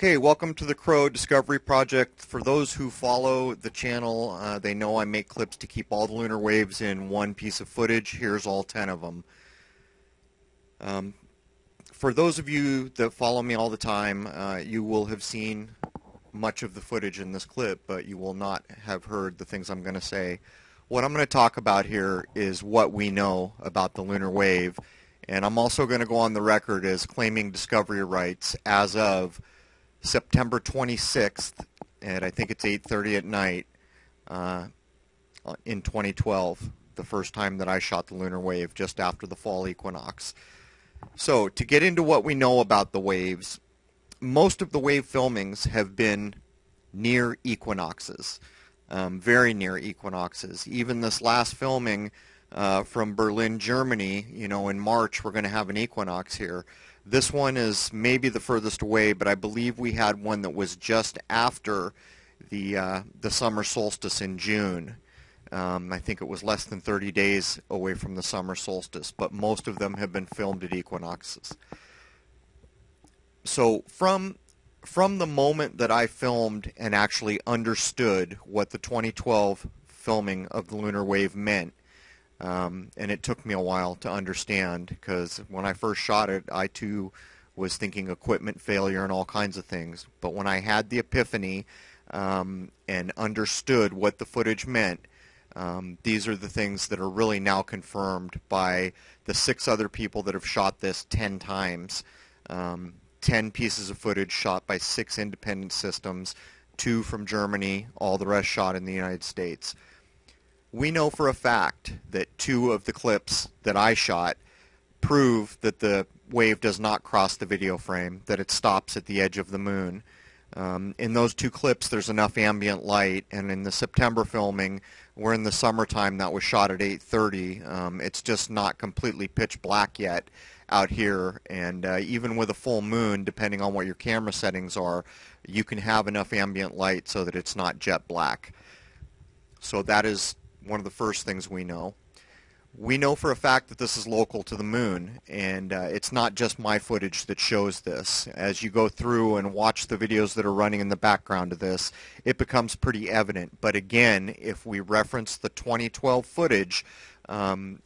Okay, welcome to the Crrow Discovery Project. For those who follow the channel, uh, they know I make clips to keep all the lunar waves in one piece of footage. Here's all 10 of them. Um, for those of you that follow me all the time, uh, you will have seen much of the footage in this clip, but you will not have heard the things I'm going to say. What I'm going to talk about here is what we know about the lunar wave, and I'm also going to go on the record as claiming discovery rights as of September 26th, and I think it's 8:30 at night uh, in 2012, the first time that I shot the lunar wave, just after the fall equinox. So to get into what we know about the waves, most of the wave filmings have been near equinoxes, um, very near equinoxes. Even this last filming uh, from Berlin, Germany, you know, in March we're going to have an equinox here. This one is maybe the furthest away, but I believe we had one that was just after the uh, the summer solstice in June. Um, I think it was less than 30 days away from the summer solstice, but most of them have been filmed at equinoxes. So from from the moment that I filmed and actually understood what the 2012 filming of the lunar wave meant, um, and it took me a while to understand because when I first shot it, I too was thinking equipment failure and all kinds of things. But when I had the epiphany um, and understood what the footage meant, um, these are the things that are really now confirmed by the six other people that have shot this 10 times. Um, 10 pieces of footage shot by six independent systems, two from Germany, all the rest shot in the United States we know for a fact that two of the clips that I shot prove that the wave does not cross the video frame, that it stops at the edge of the moon. Um, in those two clips, there's enough ambient light, and in the September filming, we're in the summertime that was shot at 8:30. Um, it's just not completely pitch black yet out here, and uh, even with a full moon, depending on what your camera settings are, you can have enough ambient light so that it's not jet black. So that is one of the first things we know. We know for a fact that this is local to the moon, and uh, it's not just my footage that shows this. As you go through and watch the videos that are running in the background of this, it becomes pretty evident. But again, if we reference the 2012 footage, um,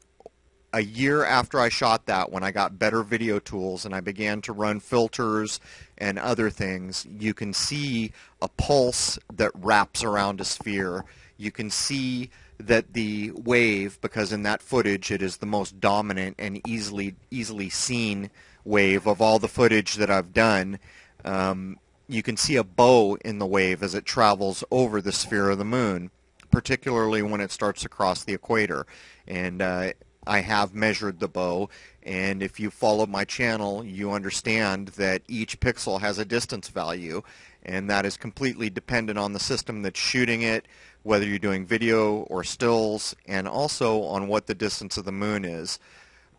a year after I shot that, when I got better video tools and I began to run filters and other things, you can see a pulse that wraps around a sphere. You can see that the wave, because in that footage it is the most dominant and easily easily seen wave of all the footage that I've done, um, you can see a bow in the wave as it travels over the sphere of the moon, particularly when it starts to cross the equator. And uh, I have measured the bow, and if you follow my channel, you understand that each pixel has a distance value, and that is completely dependent on the system that's shooting it, whether you're doing video or stills, and also on what the distance of the moon is.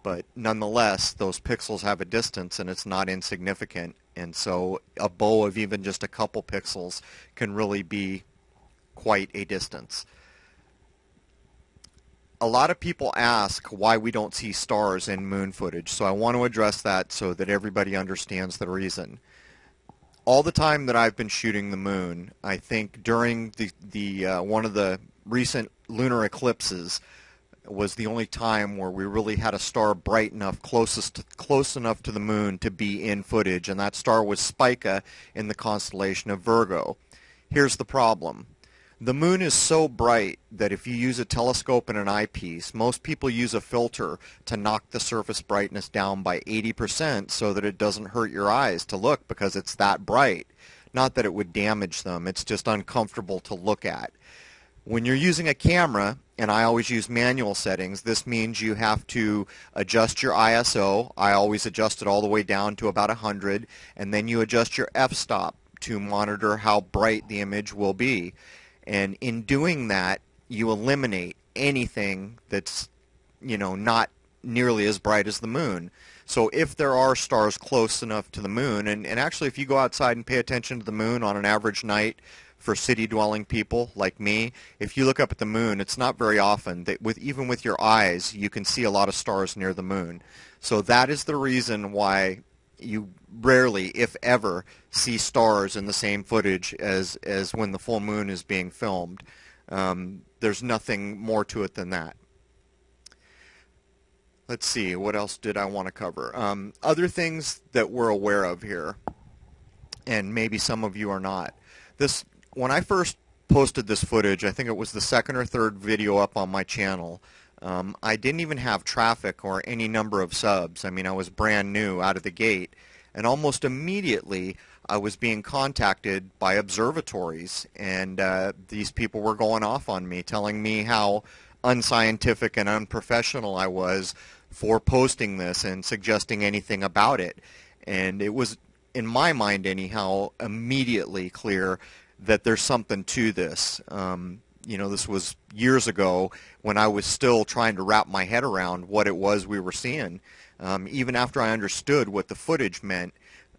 But nonetheless, those pixels have a distance, and it's not insignificant. And so a bow of even just a couple pixels can really be quite a distance. A lot of people ask why we don't see stars in moon footage, so I want to address that so that everybody understands the reason all the time that I've been shooting the moon, I think during the the uh, one of the recent lunar eclipses was the only time where we really had a star bright enough, closest close enough to the moon to be in footage, and that star was Spica in the constellation of Virgo. Here's the problem. The moon is so bright that if you use a telescope and an eyepiece, most people use a filter to knock the surface brightness down by 80% so that it doesn't hurt your eyes to look because it's that bright. Not that it would damage them, it's just uncomfortable to look at. When you're using a camera, and I always use manual settings, this means you have to adjust your ISO. I always adjust it all the way down to about 100, and then you adjust your f-stop to monitor how bright the image will be. And in doing that, you eliminate anything that's, you know, not nearly as bright as the moon. So if there are stars close enough to the moon, and, and actually if you go outside and pay attention to the moon on an average night for city-dwelling people like me, if you look up at the moon, it's not very often that with even with your eyes you can see a lot of stars near the moon. So that is the reason why you rarely, if ever, see stars in the same footage as as when the full moon is being filmed. Um, there's nothing more to it than that. Let's see, what else did I want to cover? Um, other things that we're aware of here, and maybe some of you are not. This when I first posted this footage, I think it was the second or third video up on my channel. Um, I didn't even have traffic or any number of subs. I mean, I was brand new out of the gate, and almost immediately I was being contacted by observatories, and uh, these people were going off on me, telling me how unscientific and unprofessional I was for posting this and suggesting anything about it. And it was, in my mind anyhow, immediately clear that there's something to this. Um, you know, this was years ago when I was still trying to wrap my head around what it was we were seeing. Um, even after I understood what the footage meant,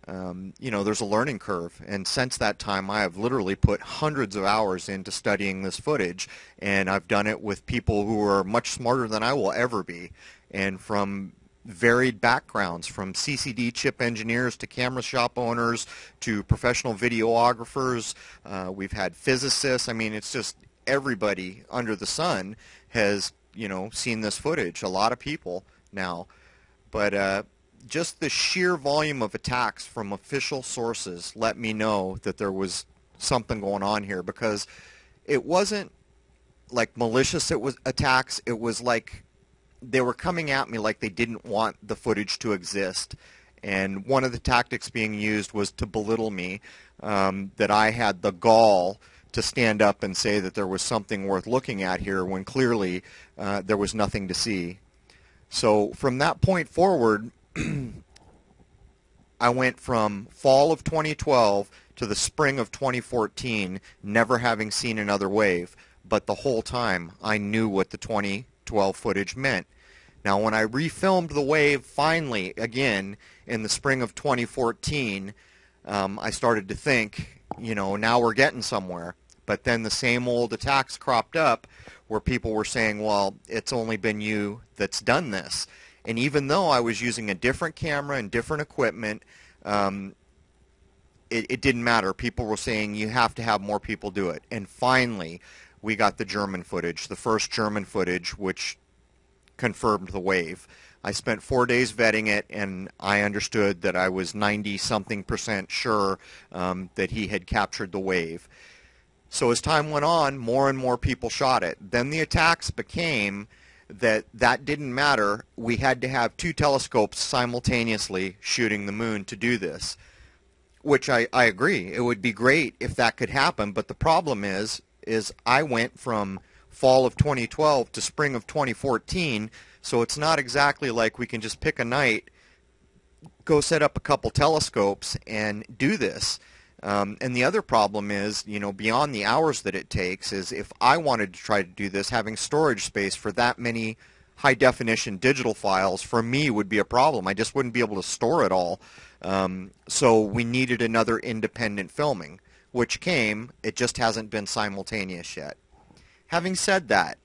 um, you know, there's a learning curve. And since that time, I have literally put hundreds of hours into studying this footage, and I've done it with people who are much smarter than I will ever be, and from varied backgrounds from CCD chip engineers to camera shop owners to professional videographers. Uh, we've had physicists. I mean, it's just everybody under the sun has, you know, seen this footage. A lot of people now. But uh, just the sheer volume of attacks from official sources let me know that there was something going on here because it wasn't like malicious it was attacks it was like they were coming at me like they didn't want the footage to exist. And one of the tactics being used was to belittle me, um, that I had the gall to stand up and say that there was something worth looking at here when clearly uh, there was nothing to see. So from that point forward, I went from fall of 2012 to the spring of 2014, never having seen another wave. But the whole time, I knew what the 2012 footage meant. Now, when I refilmed the wave finally again in the spring of 2014, um, I started to think, you know, now we're getting somewhere. But then the same old attacks cropped up where people were saying, well, it's only been you that's done this. And even though I was using a different camera and different equipment, um, it, it didn't matter. People were saying you have to have more people do it. And finally, we got the German footage, the first German footage, which confirmed the wave. I spent four days vetting it, and I understood that I was 90 something percent sure um, that he had captured the wave. So as time went on, more and more people shot it. Then the attacks became that that didn't matter. We had to have two telescopes simultaneously shooting the moon to do this, which I, I agree. It would be great if that could happen, but the problem is, is I went from fall of 2012 to spring of 2014. So it's not exactly like we can just pick a night, go set up a couple telescopes, and do this. Um, and the other problem is, you know, beyond the hours that it takes, is if I wanted to try to do this, having storage space for that many high definition digital files for me would be a problem. I just wouldn't be able to store it all. Um, so we needed another independent filming, which came. It just hasn't been simultaneous yet. Having said that,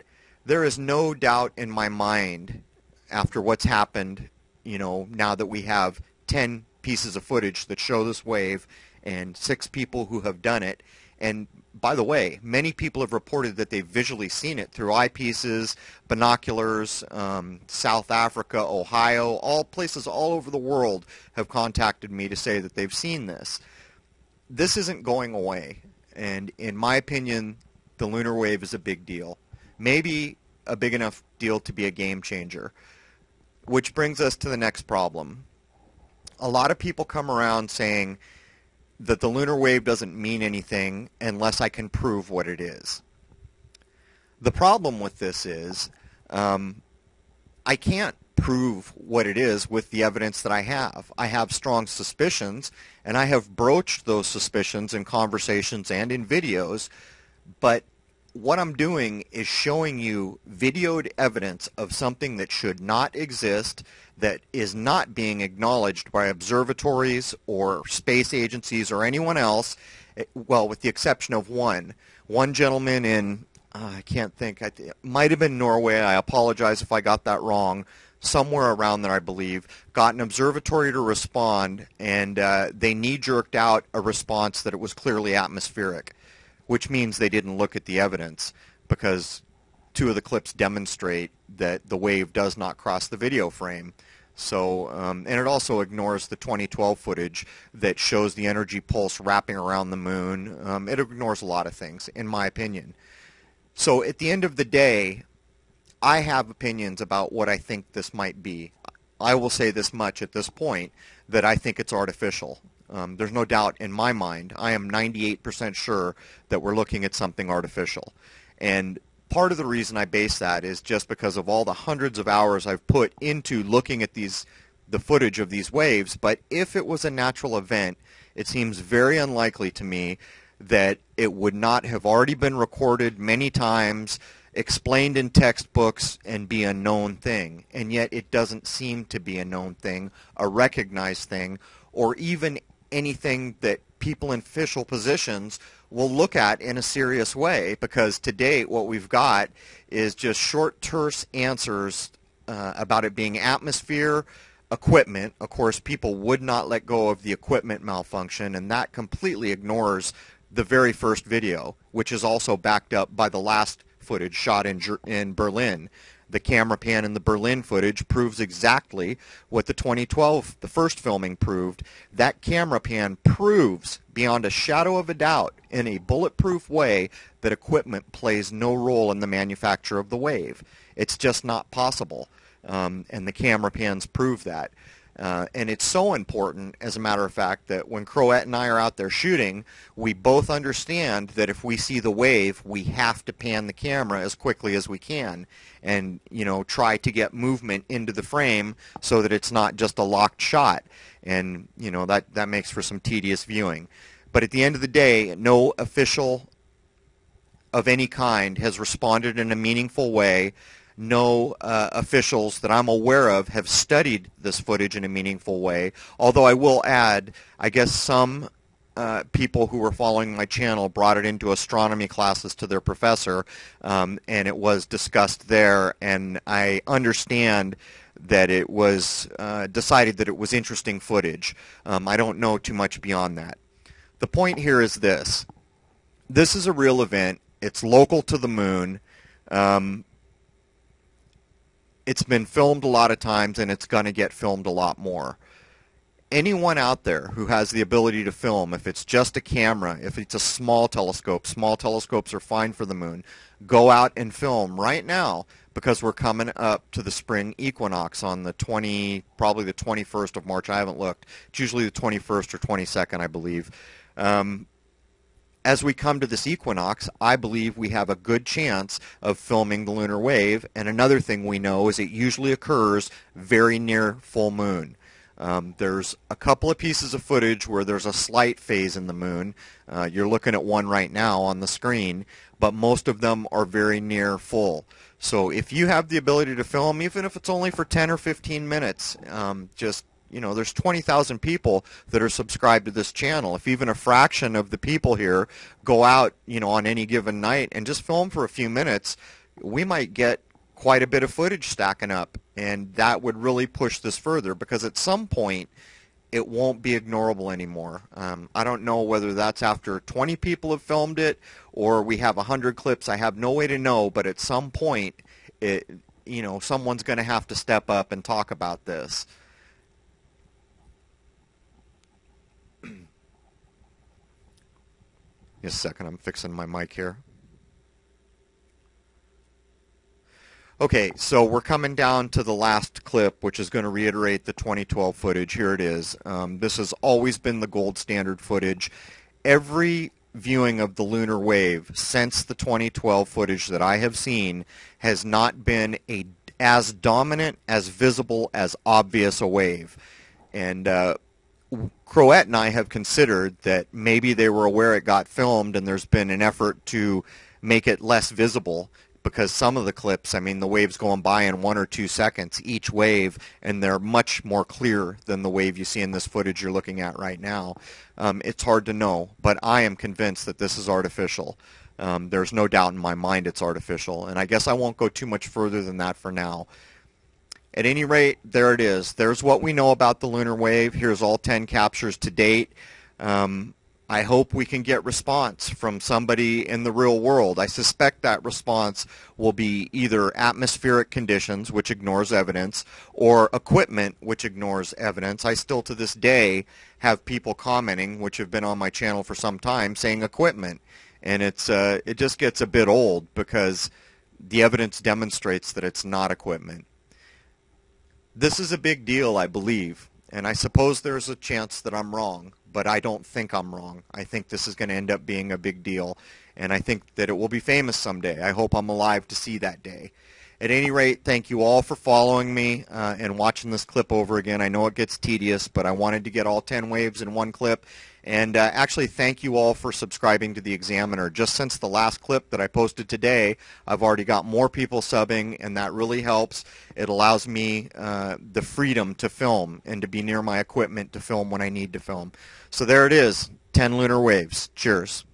there is no doubt in my mind after what's happened, you know, now that we have 10 pieces of footage that show this wave and six people who have done it. And by the way, many people have reported that they've visually seen it through eyepieces, binoculars, um, South Africa, Ohio, all places all over the world have contacted me to say that they've seen this. This isn't going away. And in my opinion, the lunar wave is a big deal. Maybe a big enough deal to be a game changer. Which brings us to the next problem. A lot of people come around saying that the lunar wave doesn't mean anything unless I can prove what it is. The problem with this is um, I can't prove what it is with the evidence that I have. I have strong suspicions, and I have broached those suspicions in conversations and in videos, but what I'm doing is showing you videoed evidence of something that should not exist, that is not being acknowledged by observatories or space agencies or anyone else, eh, well, with the exception of one. One gentleman in, uh, I can't think, it might have been Norway, I apologize if I got that wrong, somewhere around there, I believe, got an observatory to respond, and uh, they knee-jerked out a response that it was clearly atmospheric, which means they didn't look at the evidence because two of the clips demonstrate that the wave does not cross the video frame. So, um, and it also ignores the 2012 footage that shows the energy pulse wrapping around the moon. Um, it ignores a lot of things, in my opinion. So, at the end of the day, I have opinions about what I think this might be. I will say this much at this point that I think it's artificial. Um, there's no doubt in my mind. I am 98% sure that we're looking at something artificial. And part of the reason I base that is just because of all the hundreds of hours I've put into looking at these the footage of these waves. But if it was a natural event, it seems very unlikely to me that it would not have already been recorded many times, explained in textbooks, and be a known thing. And yet it doesn't seem to be a known thing, a recognized thing, or even anything that people in official positions will look at in a serious way because to date what we've got is just short terse answers uh, about it being atmosphere equipment. Of course people would not let go of the equipment malfunction and that completely ignores the very first video which is also backed up by the last footage shot in, in Berlin the camera pan in the Berlin footage proves exactly what the 2012, the first filming proved. That camera pan proves beyond a shadow of a doubt in a bulletproof way that equipment plays no role in the manufacture of the wave. It's just not possible. Um, and the camera pans prove that. Uh, and it's so important, as a matter of fact, that when Croet and I are out there shooting, we both understand that if we see the wave, we have to pan the camera as quickly as we can and, you know, try to get movement into the frame so that it's not just a locked shot. And, you know, that, that makes for some tedious viewing. But at the end of the day, no official of any kind has responded in a meaningful way no uh, officials that I'm aware of have studied this footage in a meaningful way. Although I will add, I guess some uh, people who were following my channel brought it into astronomy classes to their professor, um, and it was discussed there. And I understand that it was uh, decided that it was interesting footage. Um, I don't know too much beyond that. The point here is this. This is a real event. It's local to the moon. Um, it's been filmed a lot of times and it's going to get filmed a lot more. Anyone out there who has the ability to film, if it's just a camera, if it's a small telescope, small telescopes are fine for the moon, go out and film right now because we're coming up to the spring equinox on the 20, probably the 21st of March. I haven't looked. It's usually the 21st or 22nd, I believe. Um, as we come to this equinox, I believe we have a good chance of filming the lunar wave. And another thing we know is it usually occurs very near full moon. Um, there's a couple of pieces of footage where there's a slight phase in the moon. Uh, you're looking at one right now on the screen, but most of them are very near full. So if you have the ability to film, even if it's only for 10 or 15 minutes, um, just you know, there's 20,000 people that are subscribed to this channel. If even a fraction of the people here go out, you know, on any given night and just film for a few minutes, we might get quite a bit of footage stacking up. And that would really push this further because at some point, it won't be ignorable anymore. Um, I don't know whether that's after 20 people have filmed it or we have 100 clips. I have no way to know, but at some point, it, you know, someone's going to have to step up and talk about this. Just a second, I'm fixing my mic here. Okay, so we're coming down to the last clip, which is going to reiterate the 2012 footage. Here it is. Um, this has always been the gold standard footage. Every viewing of the lunar wave since the 2012 footage that I have seen has not been a as dominant, as visible, as obvious a wave. And uh, Croet and I have considered that maybe they were aware it got filmed and there's been an effort to make it less visible because some of the clips, I mean, the waves going by in one or two seconds each wave, and they're much more clear than the wave you see in this footage you're looking at right now. Um, it's hard to know, but I am convinced that this is artificial. Um, there's no doubt in my mind it's artificial, and I guess I won't go too much further than that for now. At any rate, there it is. There's what we know about the lunar wave. Here's all 10 captures to date. Um, I hope we can get response from somebody in the real world. I suspect that response will be either atmospheric conditions, which ignores evidence, or equipment, which ignores evidence. I still to this day have people commenting, which have been on my channel for some time, saying equipment. And it's uh, it just gets a bit old because the evidence demonstrates that it's not equipment. This is a big deal, I believe, and I suppose there's a chance that I'm wrong but I don't think I'm wrong. I think this is going to end up being a big deal, and I think that it will be famous someday. I hope I'm alive to see that day. At any rate, thank you all for following me uh, and watching this clip over again. I know it gets tedious, but I wanted to get all 10 waves in one clip. And uh, actually, thank you all for subscribing to the Examiner. Just since the last clip that I posted today, I've already got more people subbing, and that really helps. It allows me uh, the freedom to film and to be near my equipment to film when I need to film. So there it is, 10 lunar waves. Cheers.